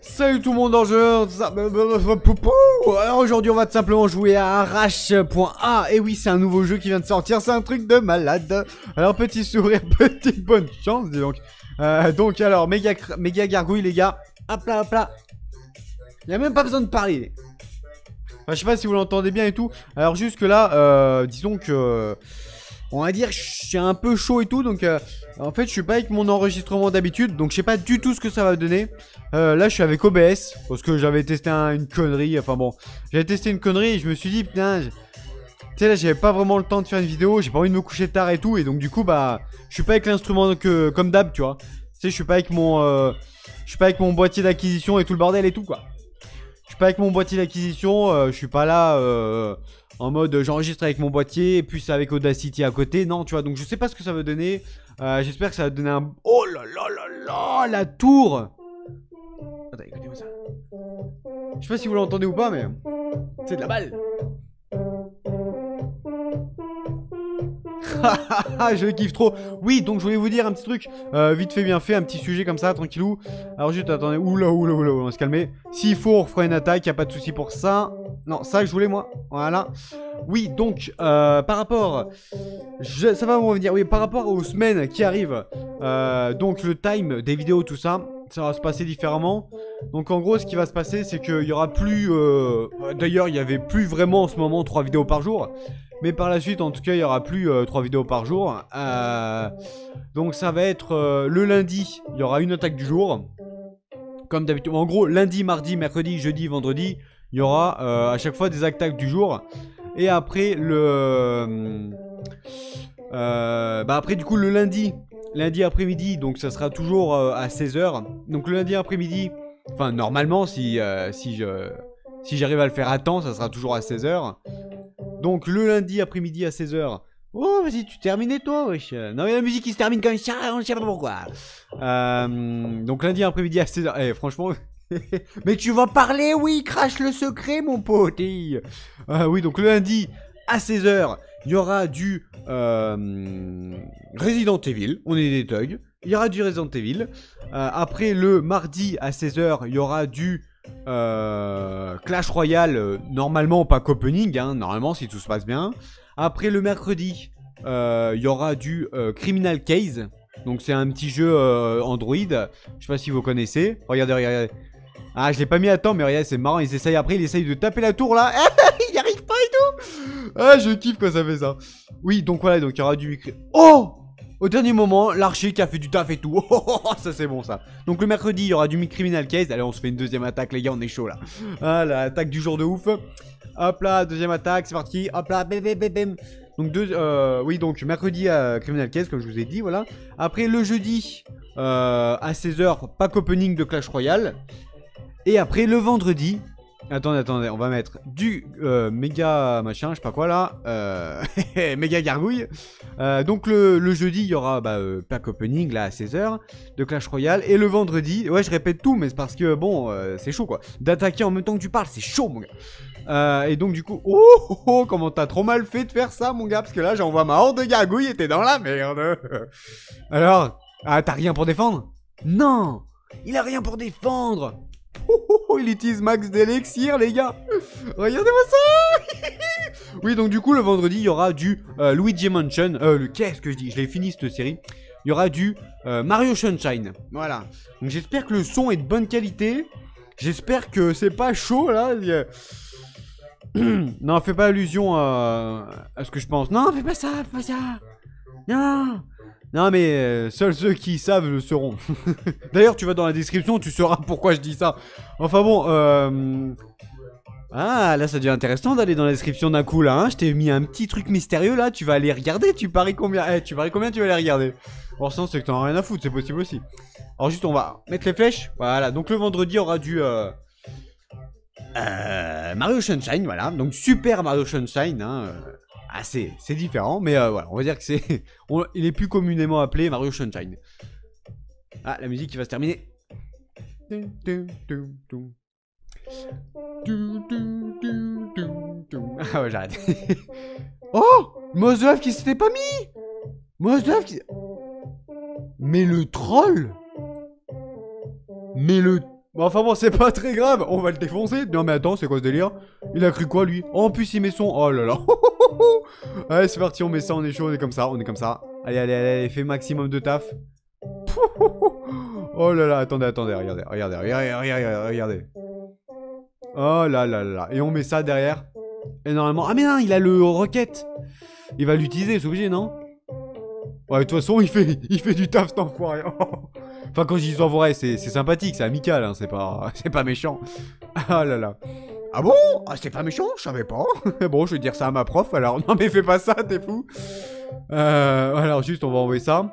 Salut tout le monde en jeu. Alors aujourd'hui on va tout simplement jouer à Arrache.a Et oui c'est un nouveau jeu qui vient de sortir, c'est un truc de malade. Alors petit sourire, petite bonne chance dis donc. Euh, Donc alors, méga, méga gargouille les gars. Hop là hop là. Y'a même pas besoin de parler Je sais pas si vous l'entendez bien et tout Alors jusque là, euh, disons que on va dire, je suis un peu chaud et tout, donc euh, en fait, je suis pas avec mon enregistrement d'habitude, donc je sais pas du tout ce que ça va donner. Euh, là, je suis avec OBS, parce que j'avais testé une connerie, enfin bon, j'avais testé une connerie et je me suis dit, putain, tu sais, là, j'avais pas vraiment le temps de faire une vidéo, j'ai pas envie de me coucher tard et tout, et donc du coup, bah, je suis pas avec l'instrument que, comme d'hab, tu vois. Tu sais, je suis pas avec mon, euh, je suis pas avec mon boîtier d'acquisition et tout le bordel et tout, quoi. Avec mon boîtier d'acquisition, je suis pas là en mode j'enregistre avec mon boîtier et puis c'est avec Audacity à côté. Non, tu vois, donc je sais pas ce que ça va donner. Euh, j'espère que ça va donner un. Oh là là là là, la tour. Je sais pas si vous l'entendez ou pas, mais c'est de la balle. je kiffe trop. Oui, donc je voulais vous dire un petit truc, euh, vite fait, bien fait, un petit sujet comme ça, tranquillou. Alors juste, attendez, oula, oula, oula, on va se calmer. S'il faut, on refera une attaque, y a pas de souci pour ça. Non, ça je voulais moi, voilà. Oui, donc, euh, par rapport, ça va vous revenir, oui, par rapport aux semaines qui arrivent, euh, donc le time des vidéos, tout ça, ça va se passer différemment. Donc en gros, ce qui va se passer, c'est qu'il y aura plus, d'ailleurs, il y avait plus vraiment en ce moment 3 vidéos par jour. Mais par la suite, en tout cas, il y aura plus 3 euh, vidéos par jour. Euh, donc ça va être euh, le lundi, il y aura une attaque du jour. Comme d'habitude. En gros, lundi, mardi, mercredi, jeudi, vendredi, il y aura à chaque fois des attaques du jour. Et après le... bah après du coup le lundi, lundi après-midi, donc ça sera toujours à 16h. Donc le lundi après-midi, enfin normalement si, si. Si j'arrive à le faire à temps, ça sera toujours à 16h. Donc le lundi après-midi à 16h. Oh, vas-y, tu terminais toi, wesh. Non, mais la musique qui se termine comme ça, on sait pas pourquoi. Euh, donc lundi après-midi à 16h. Eh, franchement. mais tu vas parler, oui, crache le secret, mon pote. Euh, oui, donc le lundi à 16h, il y aura du euh, Resident Evil. On est des thugs. Il y aura du Resident Evil. après, le mardi à 16h, il y aura du euh, Clash Royale, euh, normalement pas copening, hein, normalement si tout se passe bien. Après le mercredi, il euh, y aura du Criminal Case. Donc c'est un petit jeu Android. Je sais pas si vous connaissez. Regardez, regardez. Ah, je l'ai pas mis à temps, mais regardez, c'est marrant. Ils essayent après, ils essayent de taper la tour là. il arrive pas et tout. Ah, je kiffe quand ça fait ça. Oui, donc voilà, donc il y aura du. Oh au dernier moment, l'archer qui a fait du taf et tout. Oh, ça c'est bon ça. Donc le mercredi, il y aura du criminal case. Allez, on se fait une deuxième attaque, les gars, on est chaud là. Ah, l'attaque du jour de ouf. Hop là, deuxième attaque, c'est parti. Hop là, bim, bim, bim, Donc deux, euh, oui, donc mercredi à Criminal Case, comme je vous ai dit, voilà. Après le jeudi euh, à 16h, pack opening de Clash Royale. Et après le vendredi, Attendez, attendez, on va mettre du euh, méga machin, je sais pas quoi là, euh, méga gargouille. Euh, donc le, jeudi, il y aura bah, pack opening là à 16h de Clash Royale. Et le vendredi, ouais, je répète tout, mais c'est parce que bon, c'est chaud quoi. D'attaquer en même temps que tu parles, c'est chaud mon gars. et donc du coup, oh, oh, oh comment t'as trop mal fait de faire ça mon gars, parce que là j'envoie ma horde de gargouilles et t'es dans la merde. Alors, ah, t'as rien pour défendre? Non Il a rien pour défendre Oh, il utilise max d'élixir, les gars. Regardez-moi ça. oui, donc du coup, le vendredi, il y aura du euh, Luigi Mansion. Euh, qu'est-ce que je dis? Je l'ai fini cette série. Il y aura du euh, Mario Sunshine. Voilà. Donc j'espère que le son est de bonne qualité. J'espère que c'est pas chaud là. non, fais pas allusion à, à ce que je pense. Non, fais pas ça, fais pas ça. Non. Non mais euh, seuls ceux qui savent le sauront. D'ailleurs tu vas dans la description, tu sauras pourquoi je dis ça. Enfin bon, euh... Ah là ça devient intéressant d'aller dans la description d'un coup là. Hein. Je t'ai mis un petit truc mystérieux là, tu vas aller regarder, tu paries combien Eh tu paries combien tu vas aller regarder Bon sens c'est que t'en as rien à foutre, c'est possible aussi. Alors juste on va mettre les flèches. Voilà, donc le vendredi aura du... Euh... Euh, Mario Sunshine, voilà. Donc super Mario Sunshine, hein. Euh, c'est différent, mais euh, voilà, on va dire que c'est. il est plus communément appelé Mario Sunshine. Ah, la musique qui va se terminer. Ah ouais, j'arrête. oh Mozov qui s'était pas mis Mozov qui... Mais le troll Mais le... Bon, enfin bon, c'est pas très grave, on va le défoncer. Non mais attends, c'est quoi ce délire? Il a cru quoi lui? En plus il met son... Oh là là Allez, c'est parti, on met ça, on est chaud, on est comme ça, on est comme ça. Allez, allez, allez, fais maximum de taf. Oh là là, attendez, attendez, regardez, regardez, regardez, regardez, regardez. Oh là là là. Et on met ça derrière. Et normalement... Ah mais non, il a le rocket. Il va l'utiliser, c'est obligé, non? Ouais, de toute façon, il fait, il fait du taf, cet enfoiré. enfin, quand je dis enfoiré, c'est sympathique, c'est amical, hein, c'est pas, pas méchant. Ah là là. Ah bon? Ah, c'est pas méchant, je savais pas. bon, je vais dire ça à ma prof, alors. Non mais fais pas ça, t'es fou. Euh, alors, juste, on va envoyer ça.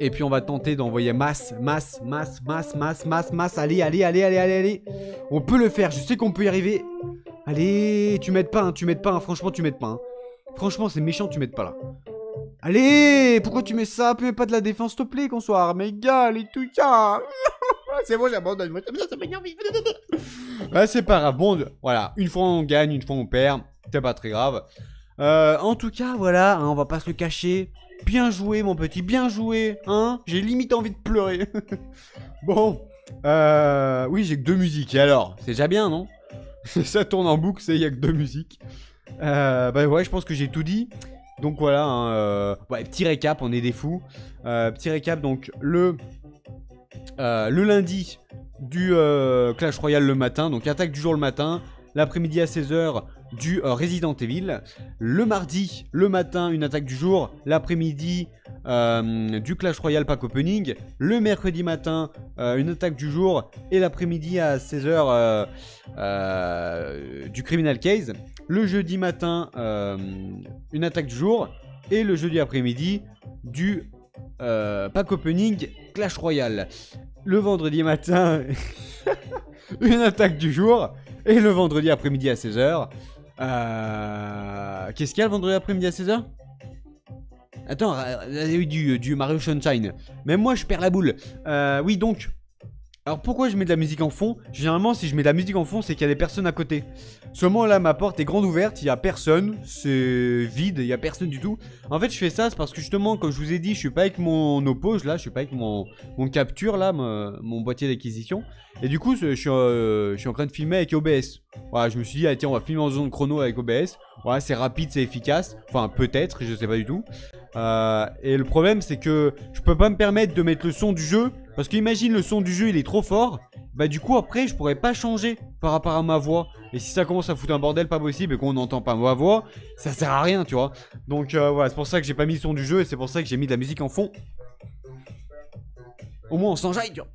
Et puis on va tenter d'envoyer masse, masse, masse, masse, masse, masse, masse. Allez, allez, allez, allez, allez, allez. On peut le faire, je sais qu'on peut y arriver. Allez, tu m'aides pas, hein, tu m'aides pas, hein. franchement tu m'aides pas. Hein. Franchement c'est méchant, tu m'aides pas là. Allez, pourquoi tu mets ça? Tu mets pas de la défense, s'il te plaît, qu'on soit armé égal et tout ça. c'est bon, j'abandonne. Ouais, c'est pas grave. Bon, voilà, une fois on gagne, une fois on perd. C'est pas très grave. Euh, en tout cas, voilà, on va pas se le cacher. Bien joué, mon petit, bien joué, hein J'ai limite envie de pleurer. bon, euh, oui, j'ai que deux musiques. Et alors, c'est déjà bien, non? Ça tourne en boucle, c'est il y a que deux musiques. Euh, bah ouais, je pense que j'ai tout dit. Donc voilà, hein, euh, ouais, petit récap, on est des fous. Euh, petit récap, donc le, le lundi du Clash Royale le matin, donc attaque du jour le matin, l'après-midi à 16h, du euh, Resident Evil. Le mardi, le matin, une attaque du jour. L'après-midi, euh, du Clash Royale Pack Opening. Le mercredi matin, euh, une attaque du jour. Et l'après-midi à 16h, du Criminal Case. Le jeudi matin, une attaque du jour. Et le jeudi après-midi, du Pack Opening Clash Royale. Le vendredi matin, une attaque du jour. Et le vendredi après-midi à 16h, euh... Qu'est-ce qu'il y a vendredi après-midi à 16h Attends, il y a eu du, du Mario Sunshine. Même moi, je perds la boule. Euh, oui, donc, alors pourquoi je mets de la musique en fond? Généralement si je mets de la musique en fond c'est qu'il y a des personnes à côté. Seulement là ma porte est grande ouverte, il y a personne, c'est vide, il y a personne du tout. En fait je fais ça c'est parce que justement comme je vous ai dit je suis pas avec mon oppose là, je suis pas avec mon, mon capture là, mon, boîtier d'acquisition. Et du coup je suis, euh, je suis en train de filmer avec OBS. Voilà je me suis dit ah, tiens on va filmer en zone chrono avec OBS. Voilà c'est rapide, c'est efficace. Enfin peut-être, je sais pas du tout. Euh, et le problème c'est que je peux pas me permettre de mettre le son du jeu parce qu'imagine le son du jeu il est trop fort. Bah du coup après je pourrais pas changer par rapport à ma voix. Et si ça commence à foutre un bordel pas possible et qu'on n'entend pas ma voix Ça sert à rien tu vois. Donc euh, voilà c'est pour ça que j'ai pas mis le son du jeu et c'est pour ça que j'ai mis de la musique en fond. Au moins on s'enjaille tu vois.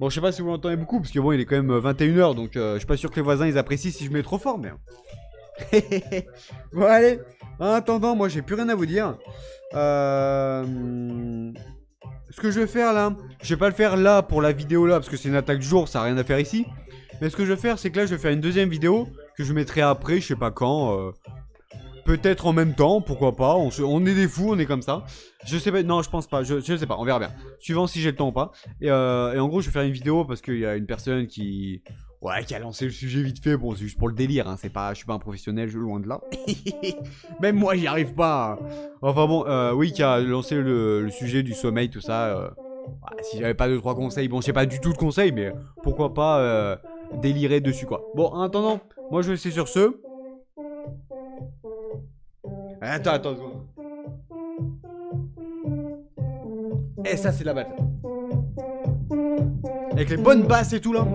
Bon je sais pas si vous l'entendez beaucoup parce que bon il est quand même 21h euh, donc je suis pas sûr que les voisins ils apprécient si je mets trop fort mais... bon allez. En attendant, moi j'ai plus rien à vous dire. Euh... Ce que je vais faire là, je vais pas le faire là pour la vidéo là parce que c'est une attaque du jour, ça a rien à faire ici. Mais ce que je vais faire, c'est que là je vais faire une deuxième vidéo que je mettrai après, je sais pas quand. Euh, peut-être en même temps, pourquoi pas. On, est des fous, on est comme ça. Je sais pas, non, je pense pas, je, sais pas, on verra bien. Suivant si j'ai le temps ou pas. Euh, et en gros, je vais faire une vidéo parce qu'il y a une personne qui, Ouais, qui a lancé le sujet vite fait. Bon, c'est juste pour le délire. Hein. C'est pas, je suis pas un professionnel, je loin de là. Même moi, j'y arrive pas. Enfin bon, euh, oui, qui a lancé le, sujet du sommeil, tout ça. Euh, si j'avais pas deux trois conseils, bon, j'ai pas du tout de conseils, mais pourquoi pas euh, délirer dessus quoi. Bon, en attendant, moi je vais laisser sur ce. Attends, attends. Et eh, ça, c'est la bataille. Avec les bonnes basses et tout là.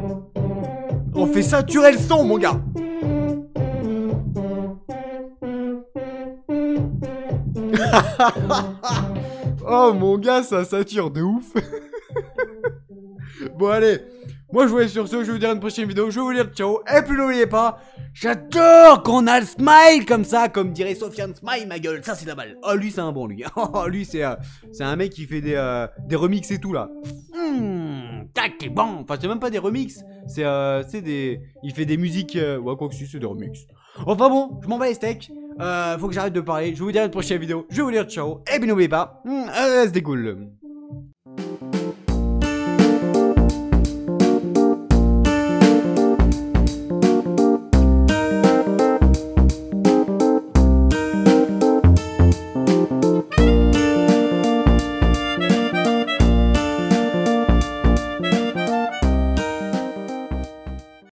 On fait saturer le son, mon gars. Oh mon gars, ça sature de ouf. Bon allez, moi je vous laisse sur ce, je vous dire une prochaine vidéo, je vous dire ciao, et puis n'oubliez pas, j'adore qu'on a le smile comme ça, comme dirait Sofiane Smile, ma gueule, ça c'est la balle. Oh lui c'est un bon lui, oh lui c'est euh, c'est un mec qui fait des, euh, des remixes et tout là. Mmh, tac, bon, enfin c'est même pas des remixes, c'est euh, des, il fait des musiques, euh, ouais quoi que si c'est des remixes. Enfin bon, je m'en bats les steaks, faut que j'arrête de parler, je vous dire une prochaine vidéo, je vais vous dire ciao, et puis n'oubliez pas, mmh, c'est cool.